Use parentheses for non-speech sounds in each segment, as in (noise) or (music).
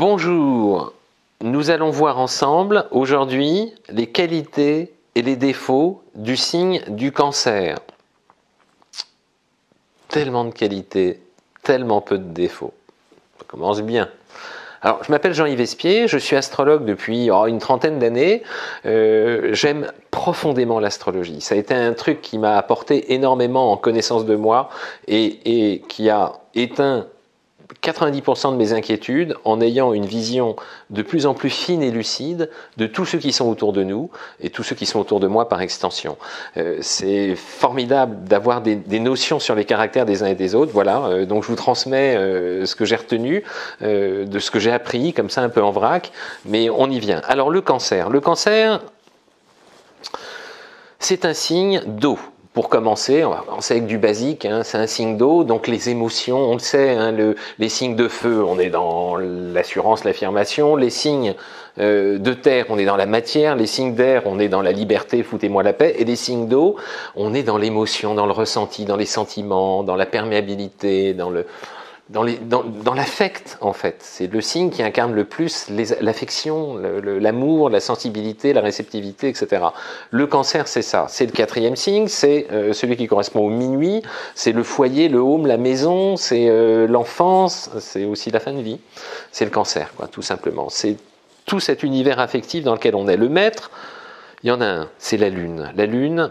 Bonjour, nous allons voir ensemble aujourd'hui les qualités et les défauts du signe du cancer. Tellement de qualités, tellement peu de défauts. Ça commence bien. Alors, je m'appelle Jean-Yves Espier, je suis astrologue depuis oh, une trentaine d'années. Euh, j'aime profondément l'astrologie. Ça a été un truc qui m'a apporté énormément en connaissance de moi et, et qui a éteint 90% de mes inquiétudes en ayant une vision de plus en plus fine et lucide de tous ceux qui sont autour de nous et tous ceux qui sont autour de moi par extension. Euh, c'est formidable d'avoir des, notions sur les caractères des uns et des autres. Voilà, euh, donc je vous transmets euh, ce que j'ai retenu, de ce que j'ai appris, comme ça un peu en vrac, mais on y vient. Alors le cancer. Le cancer, c'est un signe d'eau pour commencer, on va commencer avec du basique, hein, c'est un signe d'eau, donc les émotions, on le sait, hein, le, les signes de feu, on est dans l'assurance, l'affirmation, les signes euh, de terre, on est dans la matière, les signes d'air, on est dans la liberté, foutez-moi la paix, et les signes d'eau, on est dans l'émotion, dans le ressenti, dans les sentiments, dans la perméabilité, dans le, dans, dans, l'affect, en fait. C'est le signe qui incarne le plus l'affection, l'amour, la sensibilité, la réceptivité, etc. Le cancer, c'est ça. C'est le quatrième signe, c'est euh, celui qui correspond au minuit, c'est le foyer, le home, la maison, c'est euh, l'enfance, c'est aussi la fin de vie. C'est le cancer, quoi, tout simplement. C'est tout cet univers affectif dans lequel on est. Le maître, il y en a un, c'est la lune. La lune,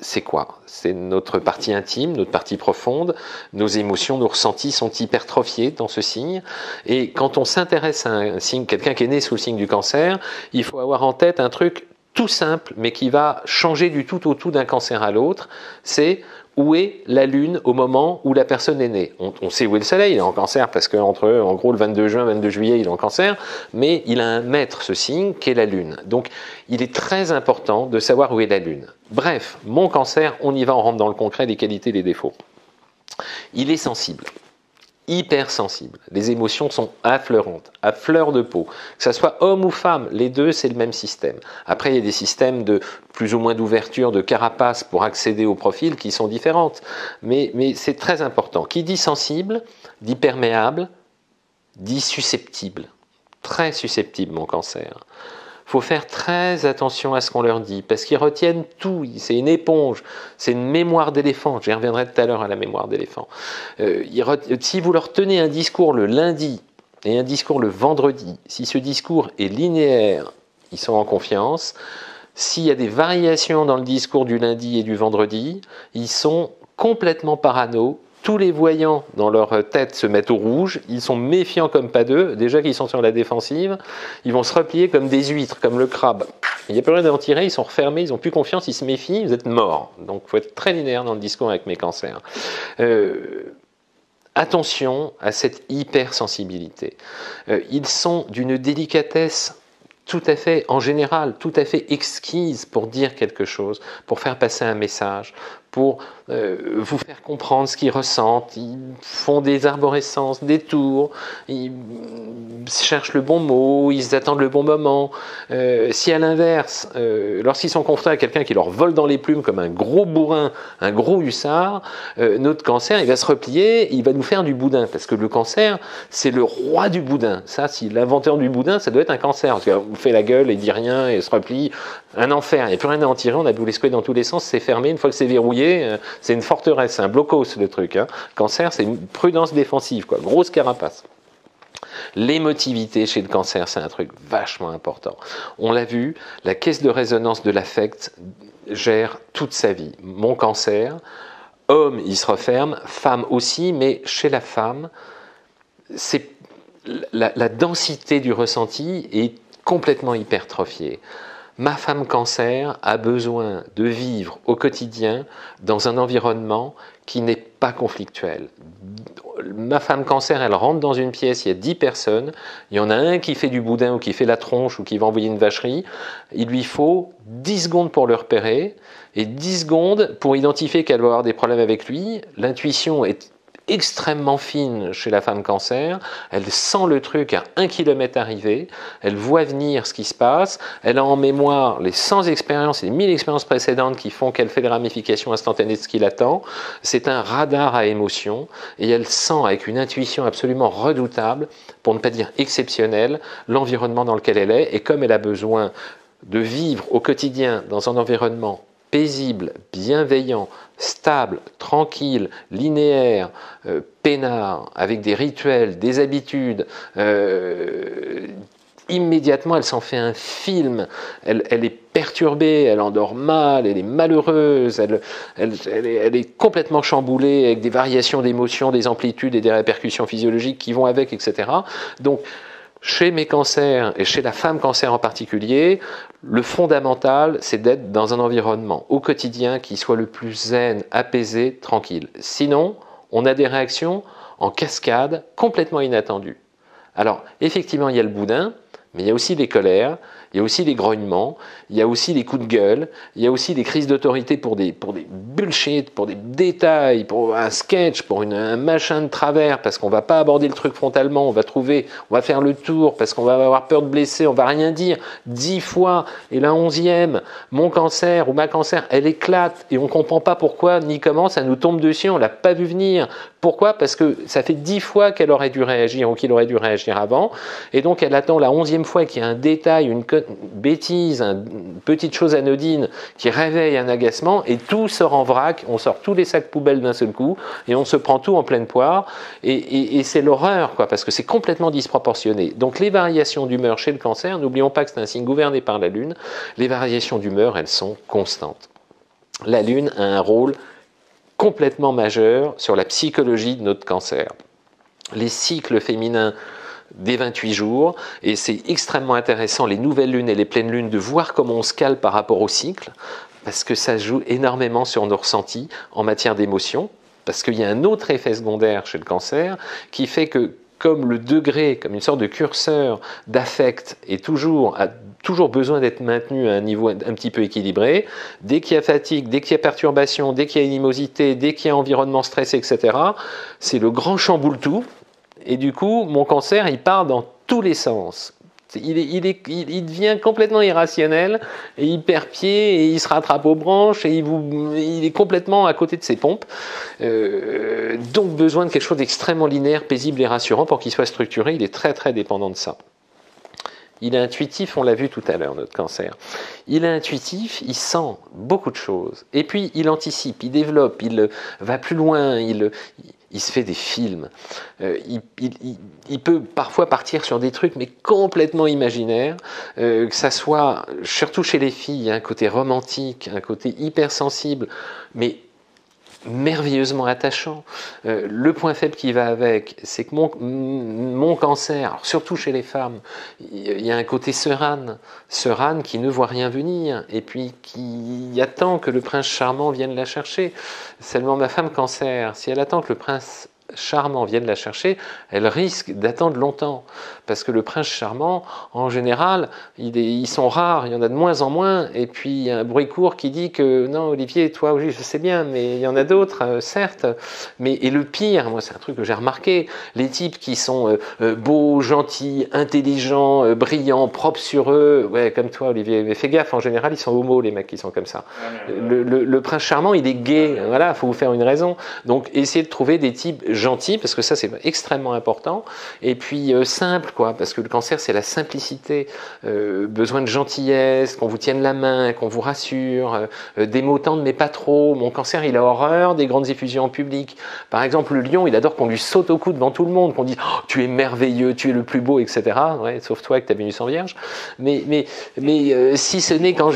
c'est quoi? C'est notre partie intime, notre partie profonde. Nos émotions, nos ressentis sont hypertrophiés dans ce signe. Et quand on s'intéresse à un signe, quelqu'un qui est né sous le signe du cancer, il faut avoir en tête un truc tout simple, mais qui va changer du tout au tout d'un cancer à l'autre. C'est où est la Lune au moment où la personne est née? On, sait où est le Soleil, il est en cancer parce qu'entre en gros le 22 juin, 22 juillet, il est en cancer, mais il a un maître, ce signe, qui est la Lune. Donc il est très important de savoir où est la Lune. Bref, mon cancer, on y va, on rentre dans le concret des qualités des défauts. Il est sensible hypersensible. Les émotions sont affleurantes, à fleur de peau. Que ce soit homme ou femme, les deux, c'est le même système. Après, il y a des systèmes de plus ou moins d'ouverture, de carapace pour accéder au profil qui sont différentes. Mais, mais c'est très important. Qui dit sensible, dit perméable, dit susceptible. Très susceptible, mon cancer faut faire très attention à ce qu'on leur dit, parce qu'ils retiennent tout. C'est une éponge, c'est une mémoire d'éléphant. J'y reviendrai tout à l'heure à la mémoire d'éléphant. Euh, si vous leur tenez un discours le lundi et un discours le vendredi, si ce discours est linéaire, ils sont en confiance. S'il y a des variations dans le discours du lundi et du vendredi, ils sont complètement parano, tous les voyants dans leur tête se mettent au rouge, ils sont méfiants comme pas deux, déjà qu'ils sont sur la défensive, ils vont se replier comme des huîtres, comme le crabe. Il n'y a plus rien à en tirer, ils sont refermés, ils n'ont plus confiance, ils se méfient, vous êtes morts. Donc il faut être très linéaire dans le discours avec mes cancers. Euh, attention à cette hypersensibilité. Euh, ils sont d'une délicatesse tout à fait, en général, tout à fait exquise pour dire quelque chose, pour faire passer un message, pour euh, vous faire comprendre ce qu'ils ressentent. Ils font des arborescences, des tours, ils cherchent le bon mot, ils attendent le bon moment. Euh, si à l'inverse, euh, lorsqu'ils sont confrontés à quelqu'un qui leur vole dans les plumes comme un gros bourrin, un gros hussard, notre cancer, il va se replier, il va nous faire du boudin, parce que le cancer, c'est le roi du boudin. Ça, si l'inventeur du boudin, ça doit être un cancer, parce qu'il fait la gueule et dit rien et se replie, un enfer. Il n'y a plus rien à en tirer, on a les dans tous les sens, c'est fermé. Une fois que c'est verrouillé, c'est une forteresse, c'est un blocos le truc. Hein. Cancer, c'est une prudence défensive, quoi. Grosse carapace. L'émotivité chez le cancer, c'est un truc vachement important. On l'a vu, la caisse de résonance de l'affect gère toute sa vie. Mon cancer, homme, il se referme, femme aussi, mais chez la femme, c'est la, la densité du ressenti est complètement hypertrophiée ma femme cancer a besoin de vivre au quotidien dans un environnement qui n'est pas conflictuel. Ma femme cancer, elle rentre dans une pièce, il y a 10 personnes, il y en a un qui fait du boudin ou qui fait la tronche ou qui va envoyer une vacherie, il lui faut 10 secondes pour le repérer et 10 secondes pour identifier qu'elle va avoir des problèmes avec lui. L'intuition est extrêmement fine chez la femme cancer. Elle sent le truc à un kilomètre arriver. Elle voit venir ce qui se passe. Elle a en mémoire les 100 expériences et les 1000 expériences précédentes qui font qu'elle fait les ramifications instantanées de ce qui l'attend. C'est un radar à émotion et elle sent avec une intuition absolument redoutable, pour ne pas dire exceptionnelle, l'environnement dans lequel elle est. Et comme elle a besoin de vivre au quotidien dans un environnement paisible, bienveillant, stable, tranquille, linéaire, euh, peinard, avec des rituels, des habitudes, euh, immédiatement elle s'en fait un film, elle, est perturbée, elle endort mal, elle est malheureuse, elle, elle est, complètement chamboulée avec des variations d'émotions, des amplitudes et des répercussions physiologiques qui vont avec, etc. Donc chez mes cancers et chez la femme cancer en particulier, le fondamental, c'est d'être dans un environnement au quotidien qui soit le plus zen, apaisé, tranquille. Sinon, on a des réactions en cascade complètement inattendues. Alors, effectivement, il y a le boudin, mais il y a aussi des colères, il y a aussi des grognements, il y a aussi des coups de gueule, il y a aussi des crises d'autorité pour des, pour des bullshit, pour des détails, pour un sketch, pour un machin de travers, parce qu'on va pas aborder le truc frontalement, on va trouver, on va faire le tour, parce qu'on va avoir peur de blesser, on va rien dire. Dix fois, et la onzième, mon cancer ou ma cancer, elle éclate, et on comprend pas pourquoi ni comment, ça nous tombe dessus, on l'a pas vu venir. Pourquoi? Parce que ça fait dix fois qu'elle aurait dû réagir ou qu'il aurait dû réagir avant, et donc elle attend la onzième fois qu'il y a un détail, une bêtise, une petite chose anodine qui réveille un agacement, et tout sort en vrac, on sort tous les sacs poubelles d'un seul coup, et on se prend tout en pleine poire, et, c'est l'horreur, quoi, parce que c'est complètement disproportionné. Donc les variations d'humeur chez le cancer, n'oublions pas que c'est un signe gouverné par la Lune, les variations d'humeur, elles sont constantes. La Lune a un rôle complètement majeur sur la psychologie de notre cancer. Les cycles féminins des 28 jours, et c'est extrêmement intéressant, les nouvelles lunes et les pleines lunes, de voir comment on se cale par rapport au cycle, parce que ça joue énormément sur nos ressentis en matière d'émotion, parce qu'il y a un autre effet secondaire chez le cancer qui fait que comme le degré, comme une sorte de curseur d'affect est toujours, a toujours besoin d'être maintenu à un niveau un petit peu équilibré, dès qu'il y a fatigue, dès qu'il y a perturbation, dès qu'il y a animosité, dès qu'il y a environnement stressé, etc., c'est le grand chamboule tout, et du coup, mon cancer, il part dans tous les sens. Il, il, devient complètement irrationnel et il perd pied et il se rattrape aux branches et il, est complètement à côté de ses pompes. Euh, donc besoin de quelque chose d'extrêmement linéaire, paisible et rassurant pour qu'il soit structuré. Il est très très dépendant de ça. Il est intuitif, on l'a vu tout à l'heure, notre cancer. Il est intuitif, il sent beaucoup de choses. Et puis, il anticipe, il développe, il va plus loin, il, il se fait des films. Euh, il, peut parfois partir sur des trucs, mais complètement imaginaires, euh, que ça soit, surtout chez les filles, un côté romantique, un côté hypersensible, mais merveilleusement attachant. Euh, le point faible qui va avec, c'est que mon, cancer, surtout chez les femmes, il y a un côté serane, serane qui ne voit rien venir et puis qui attend que le prince charmant vienne la chercher. Seulement ma femme cancer, si elle attend que le prince charmant vienne la chercher, elle risque d'attendre longtemps. Parce que le prince charmant, en général, ils sont rares, il y en a de moins en moins. Et puis, il y a un bruit court qui dit que non, Olivier, toi, oui, je sais bien, mais il y en a d'autres, euh, certes. Mais, et le pire, moi, c'est un truc que j'ai remarqué, les types qui sont euh, euh, beaux, gentils, intelligents, brillants, propres sur eux, ouais, comme toi, Olivier, mais fais gaffe, en général, ils sont homo, les mecs qui sont comme ça. Le, le prince charmant, il est gay, voilà, il faut vous faire une raison. Donc, essayez de trouver des types gentil, parce que ça c'est extrêmement important, et puis euh, simple, quoi, parce que le cancer c'est la simplicité, euh, besoin de gentillesse, qu'on vous tienne la main, qu'on vous rassure, euh, des mots tendres mais pas trop. Mon cancer il a horreur des grandes effusions en public. Par exemple, le lion il adore qu'on lui saute au cou devant tout le monde, qu'on dise oh, tu es merveilleux, tu es le plus beau, etc. Ouais, sauf toi que ta Vénus en vierge. Mais, mais, mais si ce n'est qu'en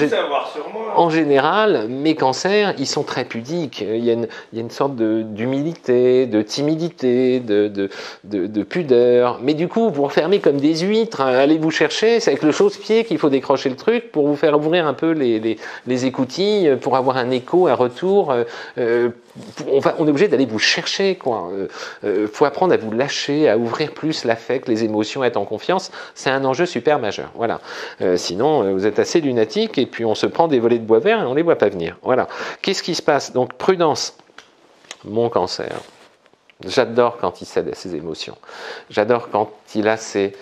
en général, mes cancers ils sont très pudiques. Il y a une, il y a une sorte d'humilité, de timidité de, de, pudeur. Mais du coup, vous refermez comme des huîtres, hein. allez vous chercher, c'est avec le chausse-pied qu'il faut décrocher le truc pour vous faire ouvrir un peu les, les, écoutilles, pour avoir un écho, un retour. Euh, euh, on, va, on, est obligé d'aller vous chercher. Il euh, faut apprendre à vous lâcher, à ouvrir plus l'affect, les émotions, être en confiance. C'est un enjeu super majeur. Voilà. sinon, vous êtes assez lunatique et puis on se prend des volets de bois vert et on les voit pas venir. Voilà. Qu'est-ce qui se passe? Donc prudence. Mon cancer J'adore quand il cède à ses émotions. J'adore quand il a ces,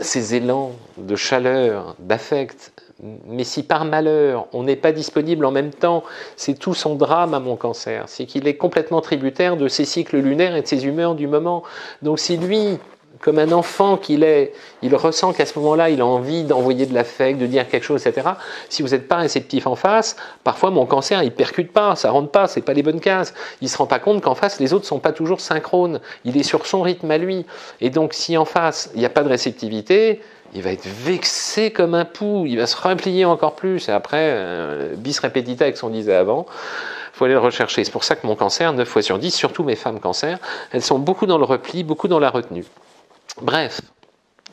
ces élans de chaleur, d'affect. Mais si par malheur, on n'est pas disponible en même temps, c'est tout son drame à mon cancer. C'est qu'il est complètement tributaire de ses cycles lunaires et de ses humeurs du moment. Donc si lui, comme un enfant qu'il est, il ressent qu'à ce moment-là, il a envie d'envoyer de l'affect, de dire quelque chose, etc. Si vous n'êtes pas réceptif en face, parfois mon cancer, il percute pas, ça rentre pas, c'est pas les bonnes cases. Il se rend pas compte qu'en face, les autres sont pas toujours synchrones. Il est sur son rythme à lui. Et donc, si en face, il n'y a pas de réceptivité, il va être vexé comme un pou, il va se replier encore plus. Et après, euh, bis repetita avec son disait avant faut aller le rechercher. C'est pour ça que mon cancer, 9 fois sur 10, surtout mes femmes cancer, elles sont beaucoup dans le repli, beaucoup dans la retenue. Bref,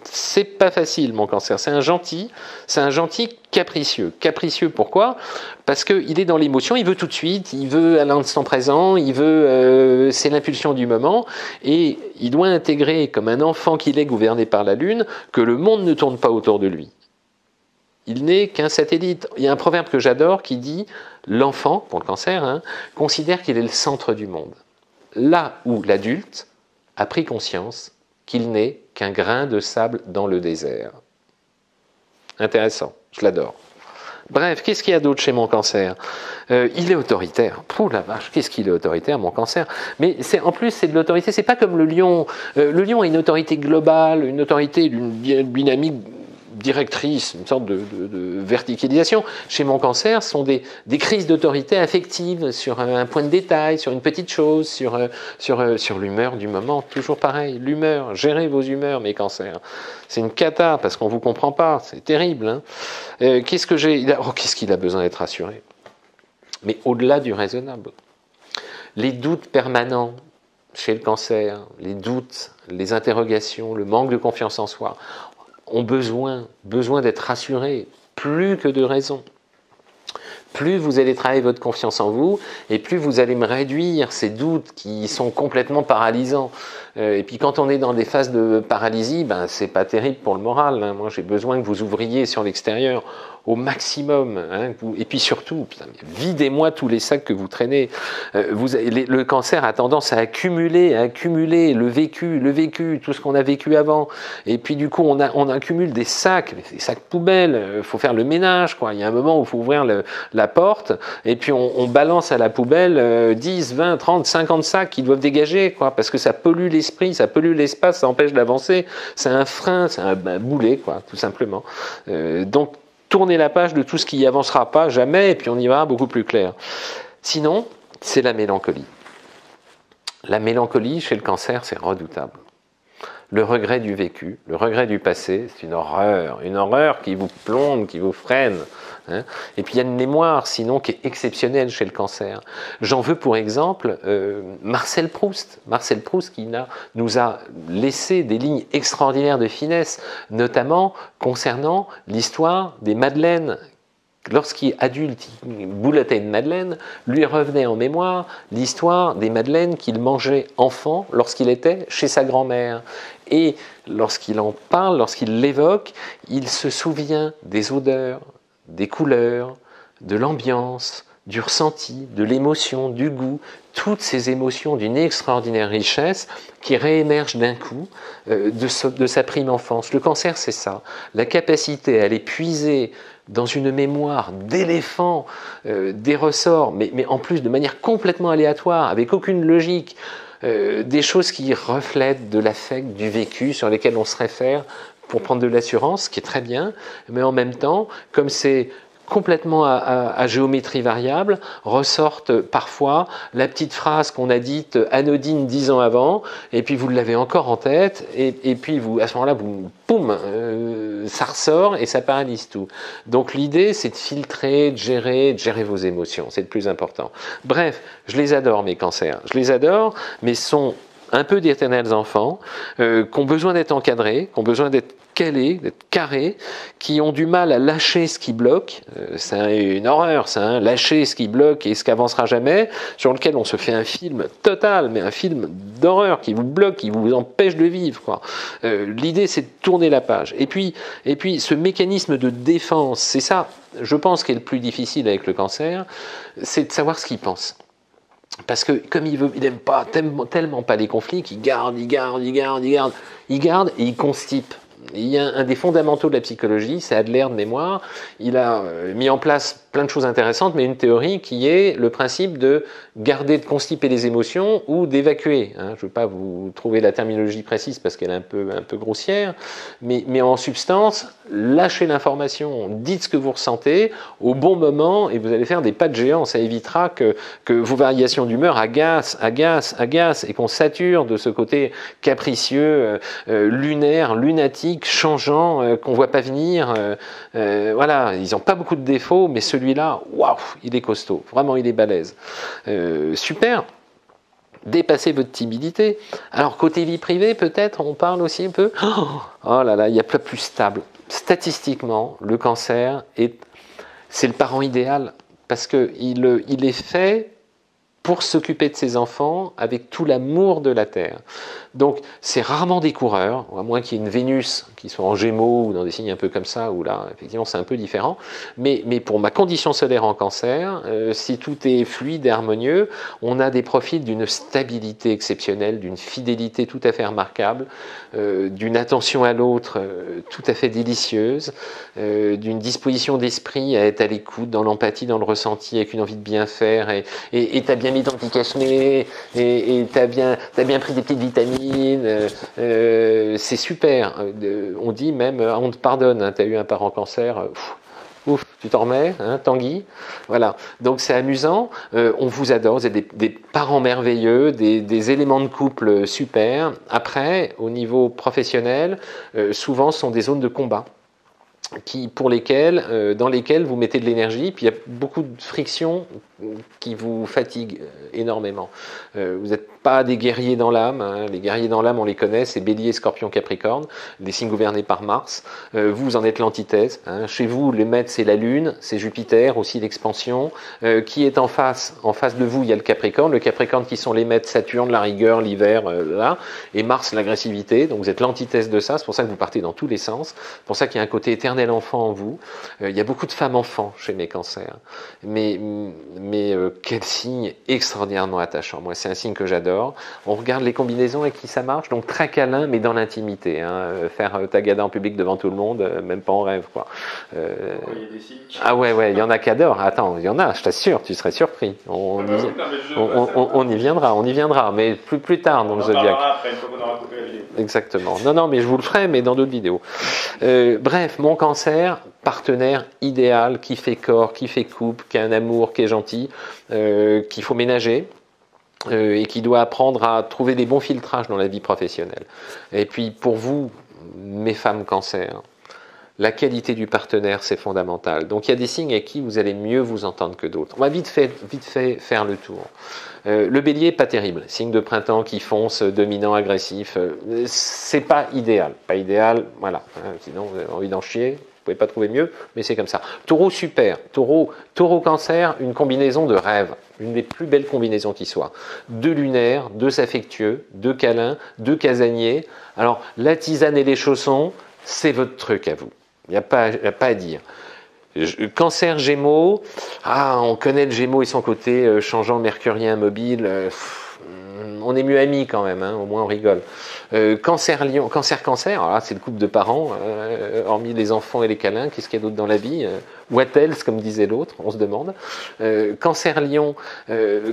c'est pas facile mon cancer. C'est un gentil, c'est un gentil capricieux. Capricieux pourquoi? Parce qu'il est dans l'émotion, il veut tout de suite, il veut à l'instant présent, il veut, euh, c'est l'impulsion du moment, et il doit intégrer comme un enfant qu'il est gouverné par la lune que le monde ne tourne pas autour de lui. Il n'est qu'un satellite. Il y a un proverbe que j'adore qui dit l'enfant, pour le cancer, hein, considère qu'il est le centre du monde. Là où l'adulte a pris conscience qu'il n'est qu'un grain de sable dans le désert. Intéressant, je l'adore. Bref, qu'est-ce qu'il y a d'autre chez mon cancer? Euh, Il est autoritaire. Pouh la vache, qu'est-ce qu'il est autoritaire, mon cancer? Mais en plus, c'est de l'autorité. C'est pas comme le lion. Euh, le lion a une autorité globale, une autorité d'une dynamique directrice, une sorte de, verticalisation. Chez mon cancer, ce sont des, crises d'autorité affective sur un, point de détail, sur une petite chose, sur, euh, euh, sur l'humeur du moment. Toujours pareil, l'humeur, gérez vos humeurs, mes cancers. C'est une cata parce qu'on ne vous comprend pas, c'est terrible. Hein. Euh, qu'est-ce que j'ai oh, Qu'est-ce qu'il a besoin d'être assuré? Mais au-delà du raisonnable. Les doutes permanents chez le cancer, les doutes, les interrogations, le manque de confiance en soi ont besoin, besoin d'être rassurés, plus que de raison. Plus vous allez travailler votre confiance en vous, et plus vous allez me réduire ces doutes qui sont complètement paralysants. Euh, et puis quand on est dans des phases de paralysie, ben c'est pas terrible pour le moral. Hein. Moi, j'ai besoin que vous ouvriez sur l'extérieur au maximum. Hein, et puis surtout, videz-moi tous les sacs que vous traînez. Euh, vous, le cancer a tendance à accumuler, à accumuler le vécu, le vécu, tout ce qu'on a vécu avant. Et puis du coup, on, a, on accumule des sacs, des sacs poubelles. Il euh, faut faire le ménage. Quoi. Il y a un moment où il faut ouvrir la porte et puis on, balance à la poubelle 10, 20, 30, 50 sacs qui doivent dégager, quoi, parce que ça pollue l'esprit, ça pollue l'espace, ça empêche d'avancer. C'est un frein, c'est un, boulet, quoi, tout simplement. Euh, donc tourner la page de tout ce qui n'y avancera pas jamais, et puis on y va beaucoup plus clair. Sinon, c'est la mélancolie. La mélancolie chez le cancer, c'est redoutable. Le regret du vécu, le regret du passé, c'est une horreur, une horreur qui vous plombe, qui vous freine. Hein. Et puis il y a une mémoire, sinon, qui est exceptionnelle chez le cancer. J'en veux pour exemple euh, Marcel Proust. Marcel Proust qui nous a laissé des lignes extraordinaires de finesse, notamment concernant l'histoire des madeleines lorsqu'il adulte, il une madeleine, lui revenait en mémoire l'histoire des madeleines qu'il mangeait enfant lorsqu'il était chez sa grand-mère. Et lorsqu'il en parle, lorsqu'il l'évoque, il se souvient des odeurs, des couleurs, de l'ambiance, du ressenti, de l'émotion, du goût, toutes ces émotions d'une extraordinaire richesse qui réémergent d'un coup euh, de, sa prime enfance. Le cancer, c'est ça, la capacité à aller puiser dans une mémoire d'éléphant euh, des ressorts, mais, en plus de manière complètement aléatoire, avec aucune logique, euh, des choses qui reflètent de l'affect, du vécu, sur lesquelles on se réfère pour prendre de l'assurance, ce qui est très bien, mais en même temps, comme c'est complètement à, géométrie variable, ressortent parfois la petite phrase qu'on a dite anodine dix ans avant, et puis vous l'avez encore en tête, et, puis vous, à ce moment-là, vous, poum, euh, ça ressort et ça paralyse tout. Donc l'idée, c'est de filtrer, de gérer, de gérer vos émotions, c'est le plus important. Bref, je les adore, mes cancers, je les adore, mais sont un peu d'éternels enfants, euh, qui ont besoin d'être encadrés, qui ont besoin d'être calés, d'être carrés, qui ont du mal à lâcher ce qui bloque. Euh, c'est une horreur, ça, hein, lâcher ce qui bloque et ce qui avancera jamais, sur lequel on se fait un film total, mais un film d'horreur qui vous bloque, qui vous empêche de vivre. Euh, l'idée, c'est de tourner la page. Et puis, et puis, ce mécanisme de défense, c'est ça, je pense, qui est le plus difficile avec le cancer, c'est de savoir ce qu'il pense. Parce que comme il veut, il n'aime pas tellement, tellement pas les conflits qu'il garde, il garde, il garde, il garde, il garde et il constipe. Il y a un des fondamentaux de la psychologie, c'est Adler de mémoire. Il a euh, mis en place plein de choses intéressantes, mais une théorie qui est le principe de garder, de constiper les émotions ou d'évacuer. Hein. Je ne veux pas vous trouver la terminologie précise parce qu'elle est un peu, un peu grossière, mais, mais en substance, lâchez l'information, dites ce que vous ressentez au bon moment et vous allez faire des pas de géant. Ça évitera que, que vos variations d'humeur agacent, agacent, agacent et qu'on sature de ce côté capricieux, euh, euh, lunaire, lunatique, changeant, euh, qu'on voit pas venir. voilà, ils n'ont pas beaucoup de défauts, mais celui celui-là, waouh, il est costaud, vraiment il est balèze. Euh, super, dépassez votre timidité. Alors côté vie privée, peut-être, on parle aussi un peu. (gasps) Oh, là là, il y a pas plus stable. Statistiquement, le cancer est, c'est le parent idéal parce que il, il est fait pour s'occuper de ses enfants avec tout l'amour de la terre. Donc c'est rarement des coureurs, à moins qu'il y ait une Vénus qui soit en Gémeaux ou dans des signes un peu comme ça, où là effectivement c'est un peu différent. Mais, mais pour ma condition solaire en Cancer, euh, si tout est fluide et harmonieux, on a des profils d'une stabilité exceptionnelle, d'une fidélité tout à fait remarquable, euh, d'une attention à l'autre euh, tout à fait délicieuse, d'une disposition d'esprit à être à l'écoute, dans l'empathie, dans le ressenti, avec une envie de bien faire. Et tu as bien mis ton et tu as, bien, as bien pris des petites vitamines euh, euh, c'est super. Euh, on dit même, on te pardonne, hein, tu as eu un parent cancer. ouf, tu t'en remets, hein, Tanguy. Voilà. Donc c'est amusant. on vous adore. Vous êtes des, parents merveilleux, des, éléments de couple super. Après, au niveau professionnel, souvent ce sont des zones de combat. Qui, pour dans lesquelles vous mettez de l'énergie, puis il y a beaucoup de friction qui vous fatigue énormément. vous n'êtes pas des guerriers dans l'âme. Hein. Les guerriers dans l'âme, on les connaît, c'est Bélier, Scorpion, Capricorne, des signes gouvernés par Mars. Euh, vous en êtes l'antithèse. Hein. Chez vous, les maîtres, c'est la Lune, c'est Jupiter, aussi l'expansion. Euh, qui est en face En face de vous, il y a le Capricorne. Le Capricorne qui sont les maîtres Saturne, la rigueur, l'hiver, euh, là. Et Mars, l'agressivité. Donc vous êtes l'antithèse de ça. C'est pour ça que vous partez dans tous les sens. C'est pour ça qu'il y a un côté éternel enfant en vous. il y a beaucoup de femmes enfants chez mes cancers. Mais quel signe extraordinairement attachant. Moi, c'est un signe que j'adore. On regarde les combinaisons avec qui ça marche, donc très câlin, mais dans l'intimité. Hein. Euh, faire euh, tagada en public devant tout le monde, euh, même pas en rêve. Quoi. ah ouais, ouais, il y en a qui adorent. Attends, il y en a, je t'assure, tu serais surpris. On, y, viendra, on y viendra, mais plus, plus tard dans le Zodiac. Exactement. Non, non, mais je vous le ferai, mais dans d'autres vidéos. bref, mon cancer, partenaire idéal, qui fait corps, qui fait couple, qui a un amour, qui est gentil, qu'il faut ménager, euh, et qui doit apprendre à trouver des bons filtrages dans la vie professionnelle. Et puis pour vous, mes femmes cancer, la qualité du partenaire, c'est fondamental. Donc il y a des signes avec qui vous allez mieux vous entendre que d'autres. On va vite fait, vite faire le tour. Euh, le bélier, pas terrible. Signe de printemps qui fonce, dominant, agressif. Euh, c'est pas idéal. Pas idéal, voilà. Sinon, vous avez envie d'en chier, pouvez pas trouver mieux, mais c'est comme ça. Taureau super, taureau, taureau cancer, une combinaison de rêve, une des plus belles combinaisons qui soit. Deux lunaires, deux affectueux, deux câlins, deux casaniers. Alors la tisane et les chaussons, c'est votre truc à vous. Il n'y a, pas, a pas à dire. Cancer Gémeaux, ah, on connaît le Gémeaux et son côté euh, changeant mercurien mobile. Euh, on est mieux amis quand même, hein, au moins on rigole. Euh, cancer c'est le couple de parents, euh, hormis les enfants et les câlins, qu'est-ce qu'il y a d'autre dans la vie euh, What else, comme disait l'autre, on se demande. cancer Lion,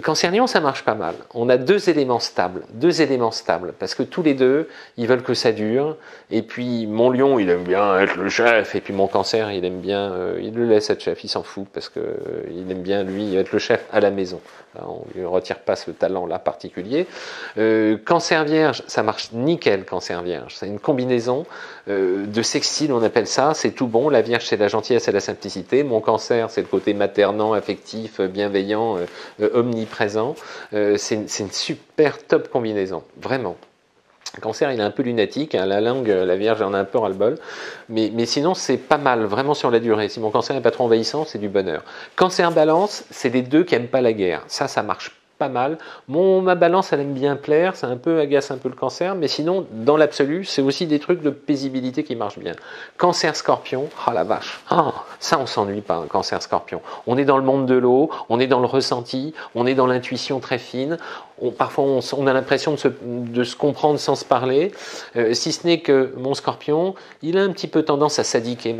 cancer Lion ça marche pas mal. On a deux éléments stables, deux éléments stables, parce que tous les deux ils veulent que ça dure. Et puis mon Lion il aime bien être le chef, et puis mon cancer il aime bien, il le laisse être chef, il s'en fout parce que il aime bien lui être le chef à la maison. on lui retire pas ce talent là particulier. cancer Vierge ça marche ni nickel cancer vierge. C'est une combinaison euh, de sextile, on appelle ça. C'est tout bon. La vierge, c'est la gentillesse et la simplicité. Mon cancer, c'est le côté maternant, affectif, bienveillant, euh, omniprésent. Euh, c'est une super top combinaison, vraiment. Cancer, il est un peu lunatique, hein. la langue, la Vierge en a un peu ras-le-bol, mais, mais sinon c'est pas mal, vraiment sur la durée. Si mon cancer n'est pas trop envahissant, c'est du bonheur. Cancer balance, c'est les deux qui n'aiment pas la guerre. Ça, ça marche pas mal. Mon, ma balance, elle aime bien plaire, ça un peu agace un peu le cancer, mais sinon, dans l'absolu, c'est aussi des trucs de paisibilité qui marchent bien. Cancer scorpion, ah la vache, ah, ça on s'ennuie pas, un cancer scorpion. On est dans le monde de l'eau, on est dans le ressenti, on est dans l'intuition très fine, parfois on, a l'impression de se, comprendre sans se parler, euh, si ce n'est que mon scorpion, il a un petit peu tendance à sadiquer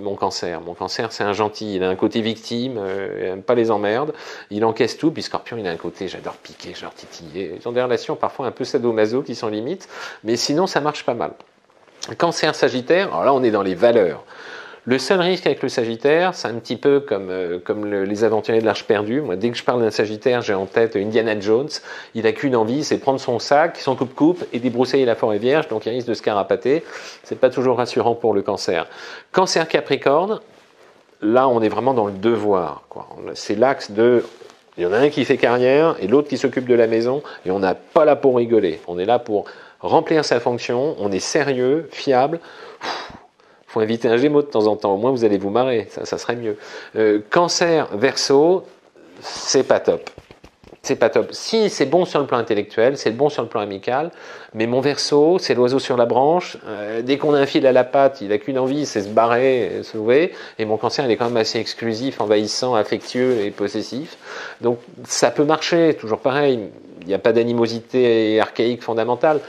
mon cancer. Mon cancer, c'est un gentil, il a un côté victime, euh, il n'aime pas les emmerdes, il encaisse tout, puis scorpion, il a un côté j'adore piquer, j'adore titiller. Ils ont des relations parfois un peu sadomaso qui sont limites, mais sinon ça marche pas mal. Cancer sagittaire, alors là on est dans les valeurs. Le seul risque avec le Sagittaire, c'est un petit peu comme, euh, les aventuriers de l'Arche perdue. Moi, dès que je parle d'un Sagittaire, j'ai en tête Indiana Jones. Il n'a qu'une envie, c'est prendre son sac, son coupe-coupe et débrousser la forêt vierge, donc il risque de se carapater. C'est pas toujours rassurant pour le cancer. Cancer Capricorne, là, on est vraiment dans le devoir. C'est l'axe de il y en a un qui fait carrière et l'autre qui s'occupe de la maison et on n'a pas là pour rigoler. On est là pour remplir sa fonction, on est sérieux, fiable faut inviter un Gémeaux de temps en temps. Au moins, vous allez vous marrer. Ça, serait mieux. Euh, cancer, verso, c'est pas top. C'est pas top. Si c'est bon sur le plan intellectuel, c'est bon sur le plan amical, mais mon verso, c'est l'oiseau sur la branche. Euh, dès qu'on a un fil à la patte, il n'a qu'une envie, c'est se barrer, se sauver. Et mon cancer, il est quand même assez exclusif, envahissant, affectueux et possessif. Donc ça peut marcher, toujours pareil. Il n'y a pas d'animosité archaïque fondamentale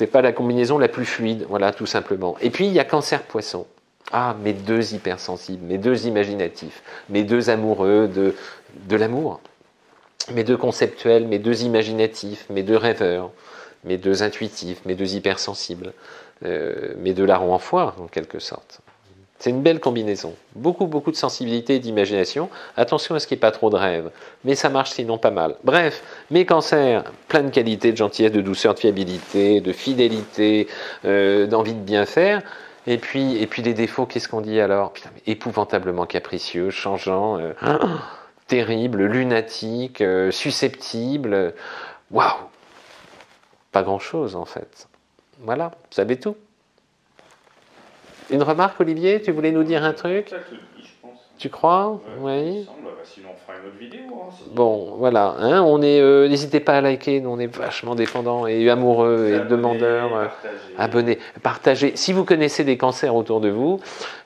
c'est pas la combinaison la plus fluide, voilà, tout simplement. Et puis il y a cancer poisson. Ah, mes deux hypersensibles, mes deux imaginatifs, mes deux amoureux de, de l'amour, mes deux conceptuels, mes deux imaginatifs, mes deux rêveurs, mes deux intuitifs, mes deux hypersensibles, euh, mes deux larrons en foire, en quelque sorte. C'est une belle combinaison. Beaucoup, beaucoup de sensibilité et d'imagination. Attention à ce qu'il n'y ait pas trop de rêve. Mais ça marche sinon pas mal. Bref, mes cancers, plein de qualités, de gentillesse, de douceur, de fiabilité, de fidélité, euh, d'envie de bien faire. Et puis, et puis des défauts, qu'est-ce qu'on dit alors? Épouvantablement capricieux, changeant, euh, terrible, lunatique, euh, susceptible. Waouh Pas grand-chose en fait. Voilà, vous savez tout. Une remarque, Olivier Tu voulais nous dire un truc Tu crois Oui. Bah, sinon, on fera une autre vidéo. Hein, bon, voilà. Hein, on est. Euh, n'hésitez pas à liker. Nous, on est vachement dépendants et amoureux et demandeurs. Euh, abonnés, partagez. Si vous connaissez des cancers autour de vous,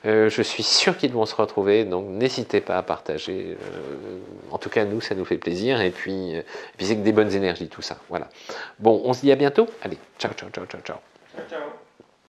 euh, je suis sûr qu'ils vont se retrouver. Donc, n'hésitez pas à partager. en tout cas, nous, ça nous fait plaisir. Et puis, puis c'est que des bonnes énergies, tout ça. Voilà. Bon, on se dit à bientôt. Allez, ciao, ciao, ciao, ciao, ciao. Ciao, ciao.